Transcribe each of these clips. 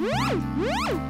Hum, hum.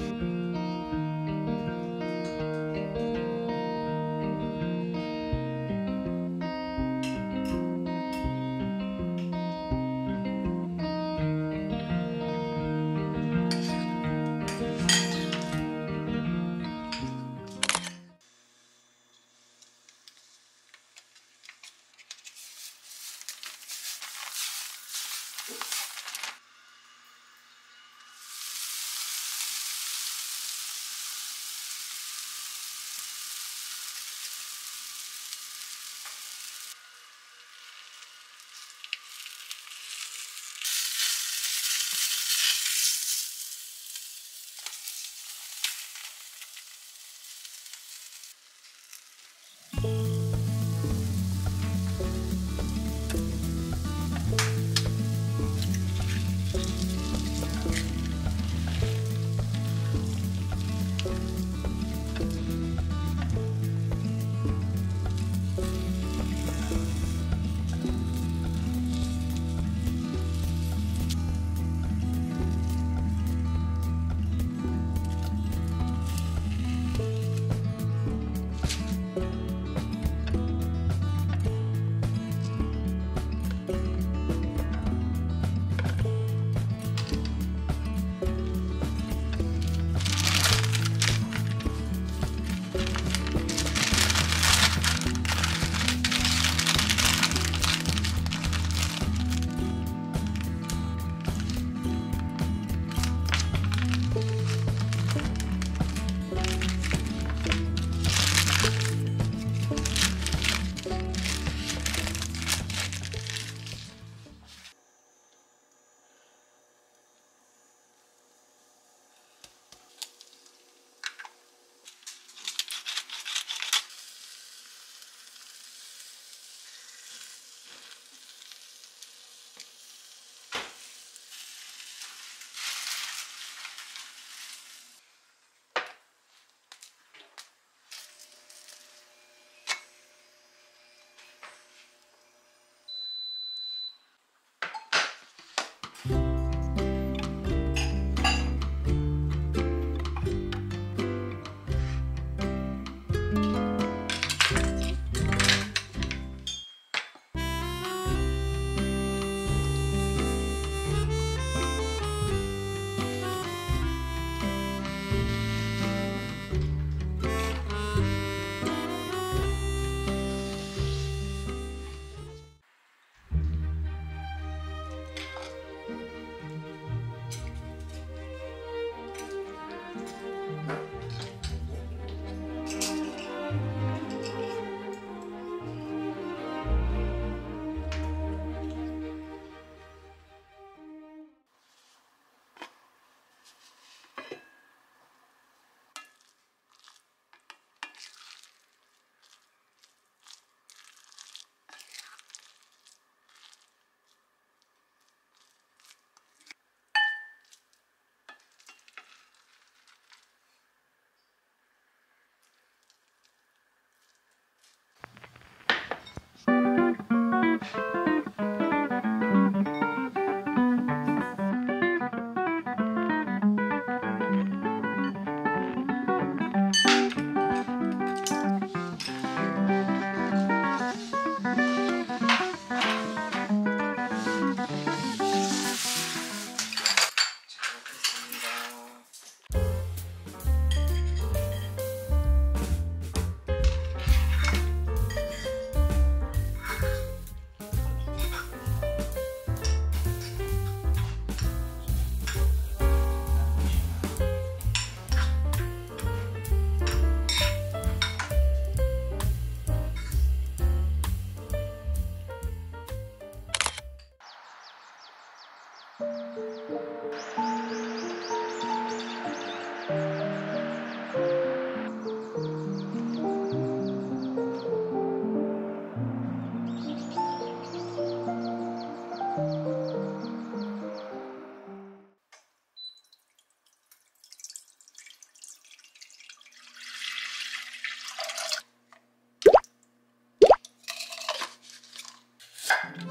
Thank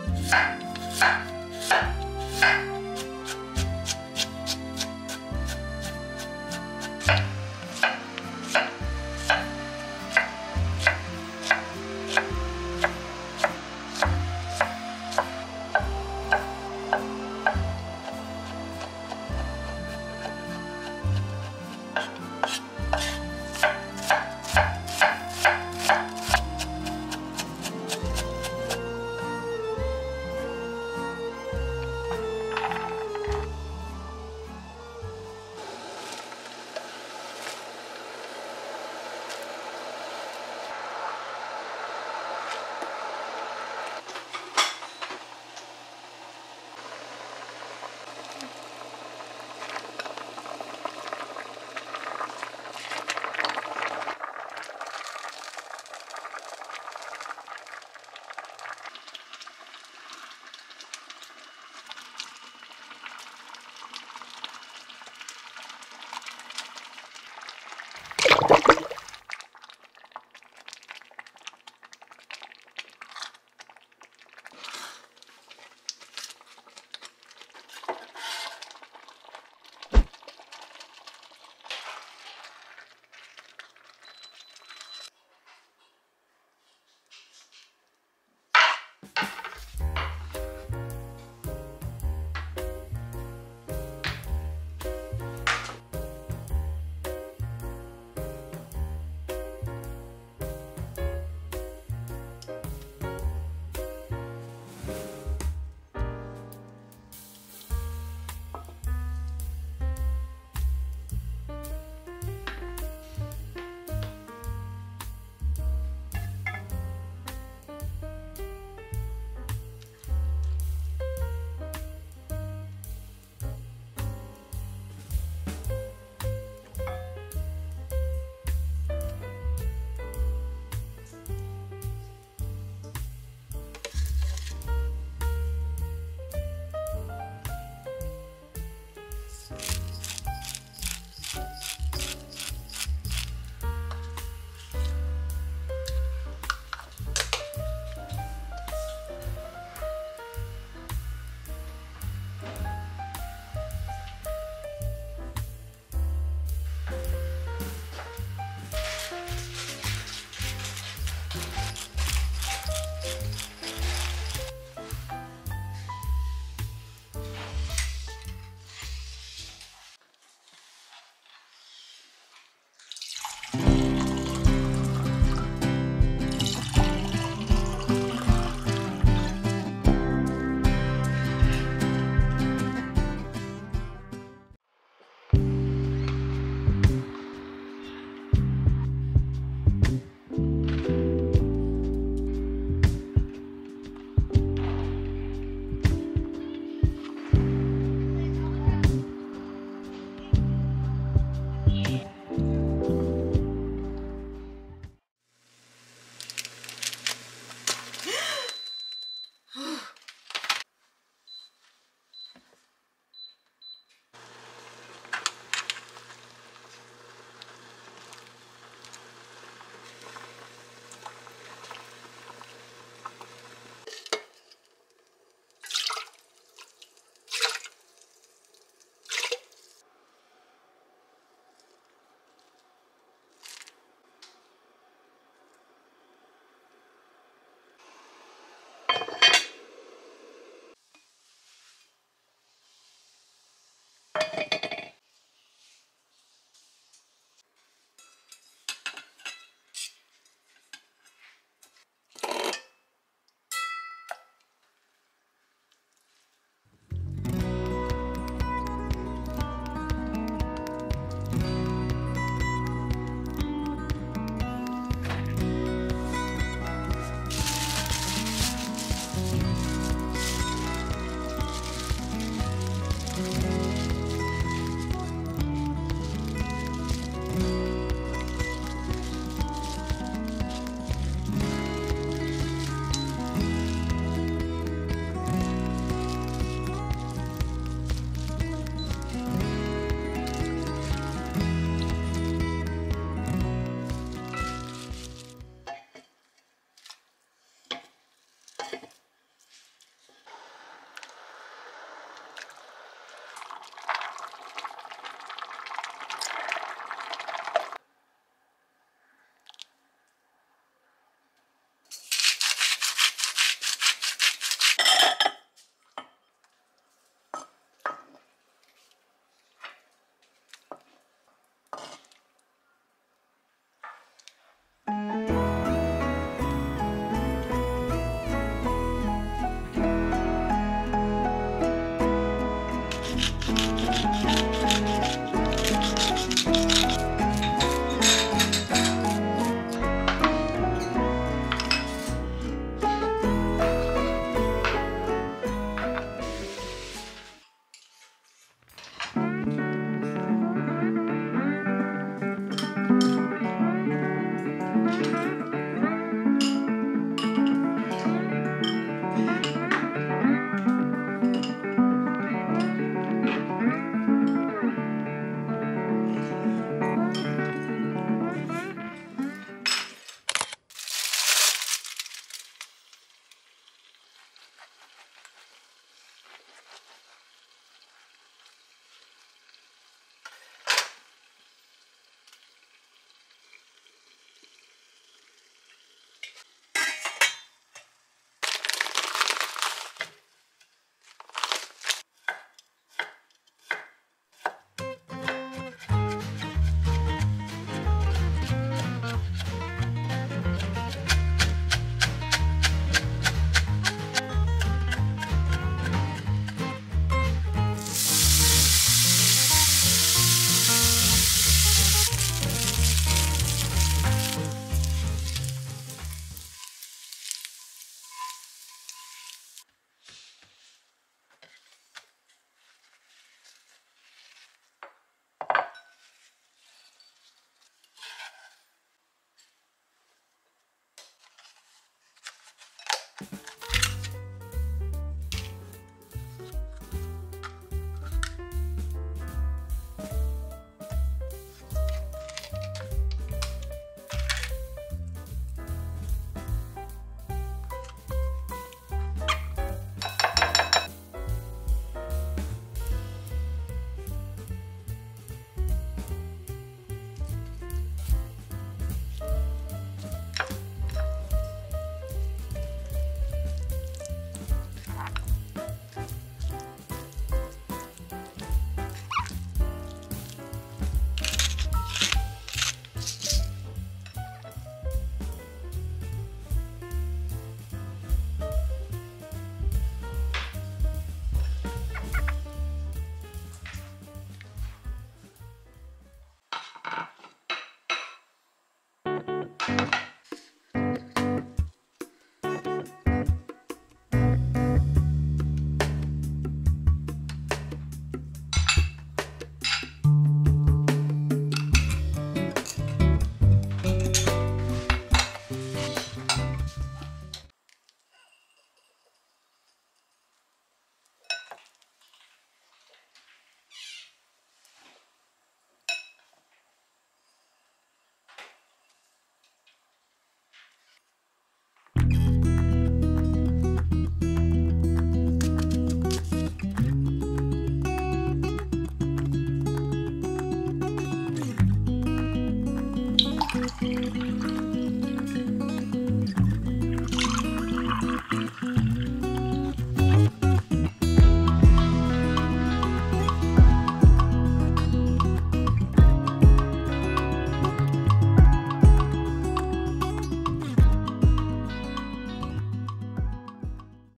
you.